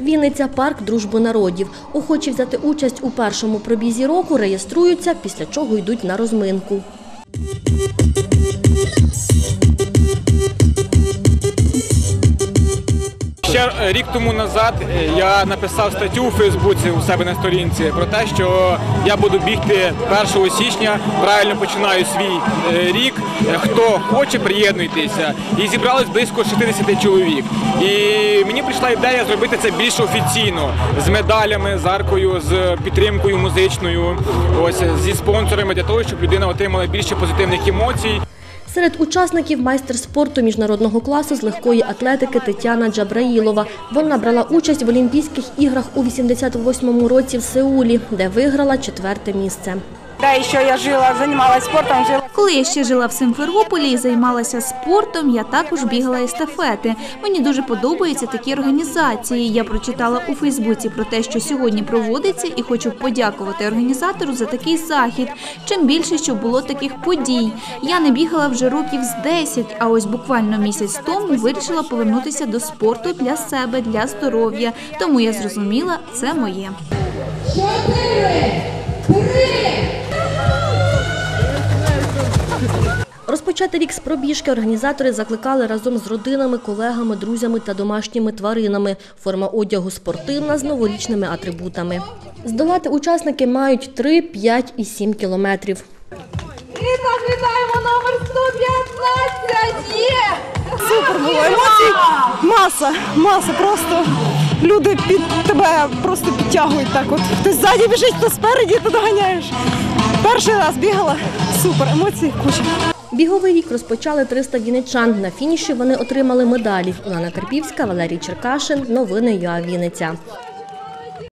Вінниця парк дружби народів. Охочі взяти участь у першому пробізі року реєструються, після чого йдуть на розминку. Ще рік тому назад е, я написав статтю у Фейсбуці у себе на сторінці про те, що я буду бігти 1 січня, правильно починаю свій е, рік. Хто хоче, приєднуйтеся. І зібралось близько 60 чоловік. І мені прийшла ідея зробити це більш офіційно з медалями, з аркою, з підтримкою музичною, ось зі спонсорами для того, щоб людина отримала більше позитивних емоцій. Серед учасників майстер спорту міжнародного класу з легкої атлетики Тетяна Джабраїлова. Вона брала участь в Олімпійських іграх у 88-му році в Сеулі, де виграла четверте місце. Да, еще я жила, занималась спортом, жила. Коли я ще жила в Симферополі і займалася спортом, я також бігала естафети. Мені дуже подобаються такі організації. Я прочитала у Фейсбуці про те, що сьогодні проводиться, і хочу подякувати організатору за такий захід. Чим більше, щоб було таких подій. Я не бігала вже років з 10, а ось буквально місяць тому вирішила повернутися до спорту для себе, для здоров'я. Тому я зрозуміла, це моє. Розпочати рік з пробіжки організатори закликали разом з родинами, колегами, друзями та домашніми тваринами. Форма одягу спортивна з новорічними атрибутами. Здолати учасники мають 3, 5 і 7 кілометрів. І так вітаємо номер 115! Є! Супер було. Емоцій маса, маса. Просто люди під тебе просто підтягують так. От хтось ззаді біжить, хтось спереді, ти доганяєш. Перший раз бігала. Супер, емоцій куча. Біговий рік розпочали 300 вінничан. На фініші вони отримали медалі. Олена Карпівська, Валерій Черкашин. Новини ЮА Вінниця.